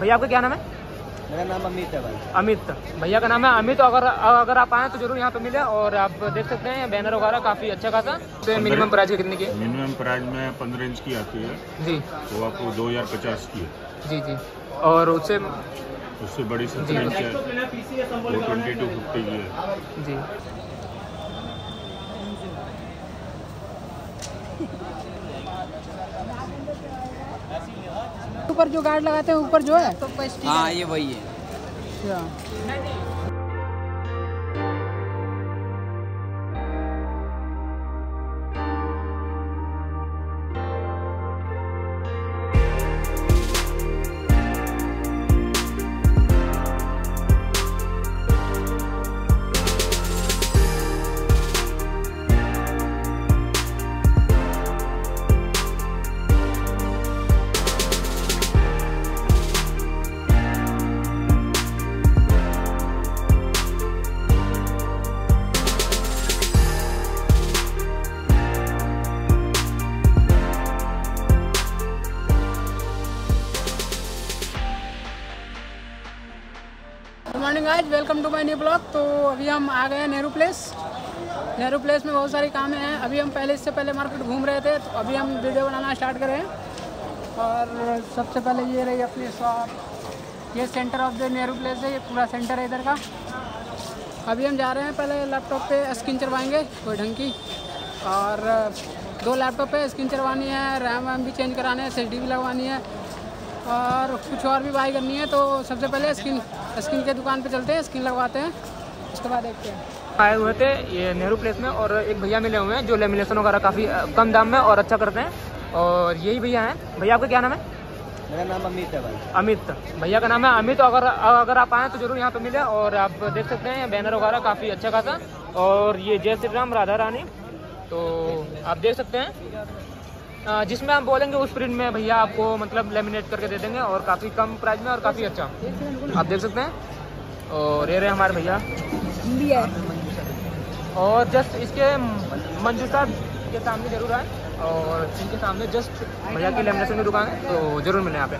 भैया आपका क्या नाम है? मेरा नाम अमित है भाई। अमित। भैया का नाम है अमित। अगर अगर आप आए तो ज़रूर यहाँ पे मिले और आप देख सकते हैं बैनर वगैरह काफ़ी अच्छा खासा। तो मिनिमम प्राइस कितने की है? मिनिमम प्राइस में पंद्रह इंच की आती है। जी। तो आपको दो हज़ार पचास की है। जी जी। और उससे उससे बड़ी सत्रह इंच है। वो ट्वेंटी टू फिफ्टी की है। जी। ऊपर जो गार्ड लगाते हैं ऊपर जो है? हाँ ये वही है। अच्छा। मॉर्निंग आज welcome to my new blog तो अभी हम आ गए हैं नेहरू प्लेस नेहरू प्लेस में बहुत सारी कामें हैं. अभी हम पहले, इससे पहले मार्केट घूम रहे थे. तो अभी हम वीडियो बनाना स्टार्ट करें हैं. और सबसे पहले ये रही अपनी शॉप ये centre of the Nehru place है. ये पूरा सेंटर है इधर का. अभी हम जा रहे हैं पहले लैपटॉप पे स्क्रीन चढ़वाएँगे. कोई ढंग की. और, दो लैपटॉप पे स्क्रीन चढ़वानी है. रैम वैम भी चेंज कराने हैं. एस भी लगवानी है. और कुछ और भी बाई करनी है. तो सबसे पहले स्क्रीन स्क्रीन के दुकान पे चलते हैं स्क्रीन लगवाते हैं उसके बाद देखते हैं। आए हुए थे ये नेहरू प्लेस में और एक भैया मिले हुए हैं जो लेमिनेशन वगैरह काफ़ी कम दाम में और अच्छा करते हैं। और यही भैया हैं। भैया आपका क्या नाम है? मेरा नाम अमित है भाई। अमित। भैया का नाम है अमित। अगर अगर आप आए तो ज़रूर यहाँ पे मिले और आप देख सकते हैं बैनर वगैरह काफ़ी अच्छा खासा। और ये जय श्री राम राधा रानी। तो आप देख सकते हैं। जिसमें हम बोलेंगे उस प्रिंट में भैया आपको मतलब लेमिनेट करके दे देंगे और काफ़ी कम प्राइस में और काफ़ी अच्छा। आप देख सकते हैं। और ये रहे हमारे भैया। और जस्ट इसके मंजूसा के सामने ज़रूर आए। और इनके सामने जस्ट भैया की लेमिनेशन की दुकान है तो ज़रूर मिले यहाँ पे।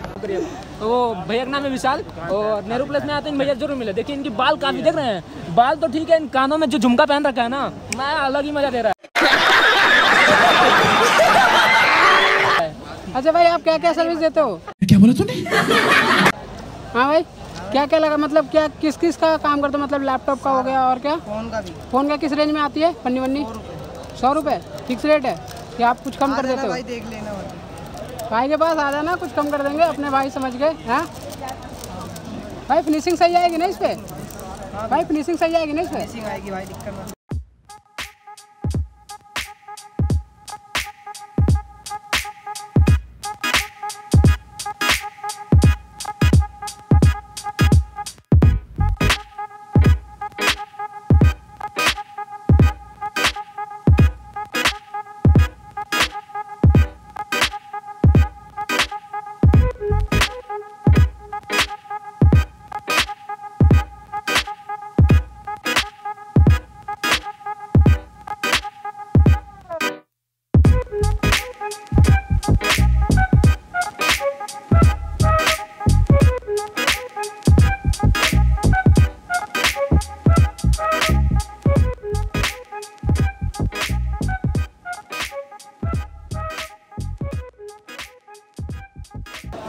तो वो भैया का नाम है विशाल और नेहरू प्लेस में आते हैं भैया ज़रूर मिले। देखिए इनकी बाल काफ़ी देख रहे हैं। बाल तो ठीक है इन कानों में जो झुमका पहन रखा है ना मैं अलग ही मज़ा दे रहा अच्छा भाई आप क्या क्या सर्विस देते हो? क्या बोला तूने? हाँ भाई क्या क्या लगा मतलब क्या किस किस का काम करते हो? मतलब लैपटॉप का हो गया और क्या? फ़ोन का भी। फ़ोन का किस रेंज में आती है? पन्नी वन्नी? सौ रुपये फिक्स रेट है? कि आप कुछ कम कर देते हो? देख लेना भाई के पास आ जाना कुछ कम कर देंगे अपने भाई समझ गए हैं? भाई फिनिशिंग सही आएगी ना इस पर भाई फिनिशिंग सही आएगी ना इस पर आएगी भाई दिक्कत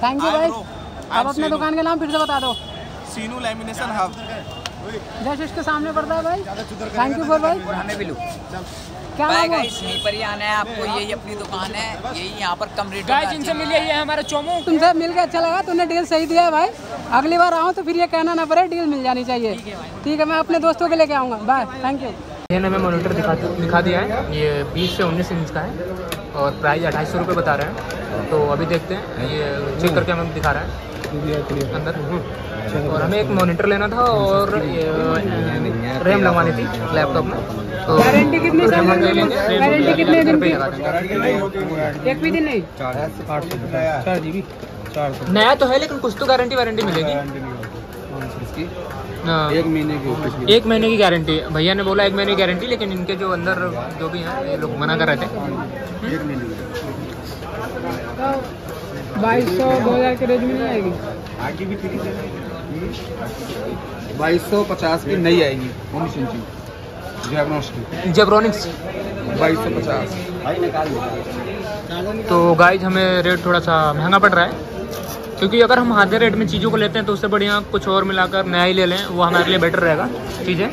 थैंक यू भाई आप अपने दुकान के नाम फिर से बता दो। सीनू लेमिनेशन हब जस्ट इसके सामने पड़ता है भाई। थैंक यू फॉर भाई हमें भी लो। क्या है यहीं पर ही आना है आपको यही अपनी दुकान है यही यहाँ पर कम रेट गाइस इनसे मिलिए ये है हमारे चोमू। तुमसे मिल के अच्छा लगा तुमने डील सही दिया है भाई। अगली बार आऊँ तो फिर ये कहना ना पड़े डील मिल जानी चाहिए। ठीक है मैं अपने दोस्तों के लेके आऊँगा। बाय थैंक यू ये हमें मोनीटर दिखा दिखा दिया है। ये 20 से 19 इंच का है और प्राइस अढ़ाई सौ रुपये बता रहे हैं। तो अभी देखते हैं। ये चेक करके हमें दिखा रहा है। अंदर। और हमें एक मॉनिटर लेना था और रैम लगवानी थी लैपटॉप में। तो गारंटी कितनी साल लेंगे। गारंटी कितने दिन की। एक भी दिन नहीं? चार जीबी नया तो है लेकिन कुछ तो गारंटी वारंटी मिलेगी। हाँ, एक महीने की एक महीने की गारंटी भैया ने बोला एक महीने की गारंटी लेकिन इनके जो अंदर जो भी हैं ये लोग मना कर रहे थे। एक महीने बाईस सौ दो हज़ार के रेंज में नहीं आएगी? आगे भी ठीक है। बाईस सौ पचास की नई आएगी उन्नीस इंची जेब्रॉनिक्स बाईस सौ पचास। तो गाइज़ हमें रेट थोड़ा सा महँगा पड़ रहा है। क्योंकि अगर हम आधे रेट में चीज़ों को लेते हैं तो उससे बढ़िया कुछ और मिलाकर नया ही ले लें, वो हमारे लिए बेटर रहेगा। ठीक है?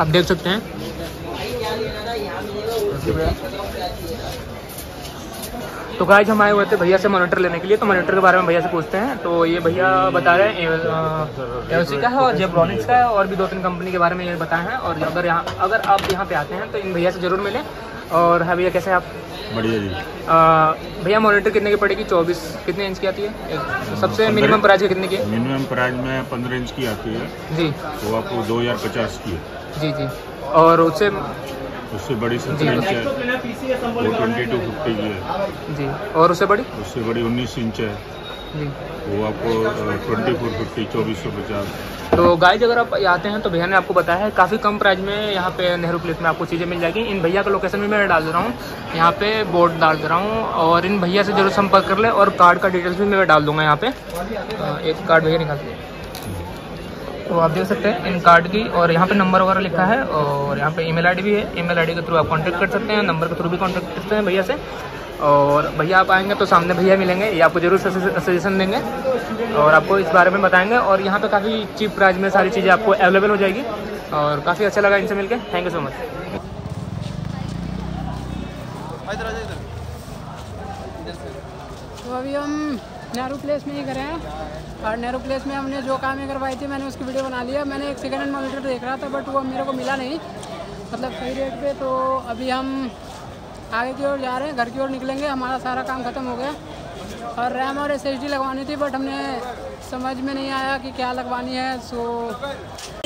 आप देख सकते हैं। तो गाइज़ हम आए हुए थे भैया से मॉनिटर लेने के लिए तो मॉनिटर के बारे में भैया से पूछते हैं। तो ये भैया बता रहे हैं एल का है और जेब्रॉनिक्स का है और भी दो तीन कंपनी के बारे में ये बताए हैं। और अगर यहाँ अगर आप यहाँ पे आते हैं तो इन भैया से ज़रूर मिलें। और हाँ भैया कैसे आप? बढ़िया जी। भैया मॉनिटर कितने की पड़ेगी? चौबीस कितने इंच की आती है? एक- सबसे मिनिमम प्राइस की कितने की? मिनिमम प्राइस में पंद्रह इंच की आती है। जी। वो आपको दो हज़ार पचास की है। जी जी। और उससे उससे बड़ी सत्रह इंच है। वो ट्वेंटी टू फिफ्टी की है। जी। और उससे बड़ी? उससे बड़ी उन्नीस इंच है। जी। वो आपको ट्वेंटी फोर फिफ्टी चौबीस सौ पचास। तो गाइज़ अगर आप आते हैं तो भैया ने आपको बताया है काफ़ी कम प्राइस में यहाँ पे नेहरू प्लेस में आपको चीज़ें मिल जाएगी। इन भैया का लोकेशन भी मैं डाल दे रहा हूँ। यहाँ पे बोर्ड डाल दे रहा हूँ। और इन भैया से ज़रूर संपर्क कर ले और कार्ड का डिटेल्स भी मैं डाल दूँगा यहाँ पे। एक कार्ड भैया निकाल दिए तो आप देख सकते हैं इन कार्ड की और यहाँ पे नंबर वगैरह लिखा है और यहाँ पे ईमेल आईडी भी है। ईमेल आईडी के थ्रू आप कांटेक्ट कर सकते हैं नंबर के थ्रू भी कांटेक्ट कर सकते हैं भैया से। और भैया आप आएँगे तो सामने भैया मिलेंगे ये आपको ज़रूर सजेशन देंगे। और आपको इस बारे में बताएँगे और यहाँ पे काफ़ी चीप प्राइस में सारी चीज़ें आपको अवेलेबल हो जाएगी। और काफ़ी अच्छा लगा इनसे मिलकर थैंक यू सो मच तो अभी हम नेहरू प्लेस में ही करे हैं। और नेहरू प्लेस में हमने जो काम करवाई थी, मैंने उसकी वीडियो बना लिया मैंने एक सेकेंड हैंड मॉनिटर देख रहा था बट वो मेरे को मिला नहीं। मतलब सही रेट पे तो अभी हम आगे की ओर जा रहे हैं, घर की ओर निकलेंगे। हमारा सारा काम ख़त्म हो गया। और रैम और एस लगवानी थी बट हमने समझ में नहीं आया कि क्या लगवानी है। सो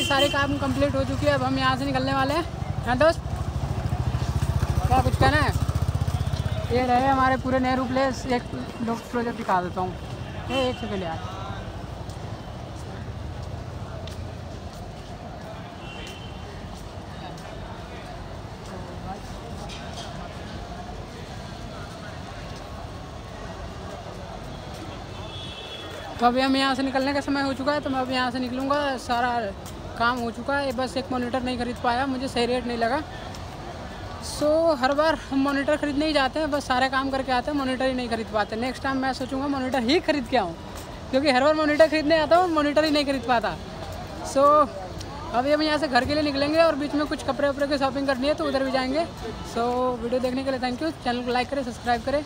सारे काम कंप्लीट हो चुकी है। अब हम यहाँ से निकलने वाले हैं। हाँ दोस्त? क्या कुछ कहना ये रहे हमारे पूरे नेहरू प्लेस, एक प्रोजेक्ट दिखा देता हूँ। ये एक सेकेंड यार तो अभी हम यहाँ से निकलने का समय हो चुका है तो मैं अभी यहाँ से निकलूँगा। सारा काम हो चुका है, बस एक मॉनिटर नहीं खरीद पाया, मुझे सही रेट नहीं लगा। सो so, हर बार हम मॉनिटर खरीदने ही जाते हैं बस सारे काम करके आते हैं मॉनिटर ही नहीं खरीद पाते। नेक्स्ट टाइम मैं सोचूँगा मॉनिटर ही खरीद के आऊँ क्योंकि हर बार मोनीटर खरीदने आता हूँ मॉनिटर ही नहीं खरीद पाता। सो so, अभी हम यहाँ से घर के लिए निकलेंगे और बीच में कुछ कपड़े वपड़े की शॉपिंग करनी है तो उधर भी जाएँगे। सो so, वीडियो देखने के लिए थैंक यू चैनल को लाइक करें सब्सक्राइब करें।